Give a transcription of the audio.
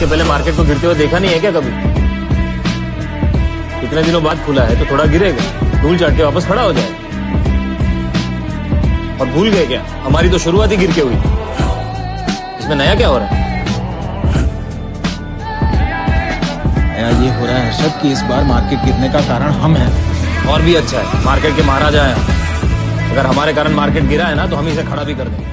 इसके पहले मार्केट को गिरते हुए देखा नहीं है क्या कभी? इतने दिनों बाद खुला है तो थोड़ा गिरेगा। धूल चाट के वापस खड़ा हो जाए। और भूल गए क्या? हमारी तो शुरुआत ही गिर के हुई। इसमें नया क्या हो रहा है? नया ये हो रहा है हर्षद कि इस बार मार्केट गिरने का कारण हम हैं। और भी अच्छा है। मार्केट के महाराजा हैं। अगर हमारे कारण मार्केट गिरा है ना तो हम इसे खड़ा भी कर देंगे।